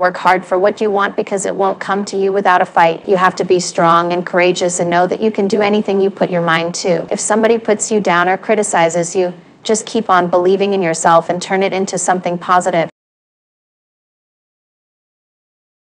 Work hard for what you want because it won't come to you without a fight. You have to be strong and courageous and know that you can do anything you put your mind to. If somebody puts you down or criticizes you, just keep on believing in yourself and turn it into something positive.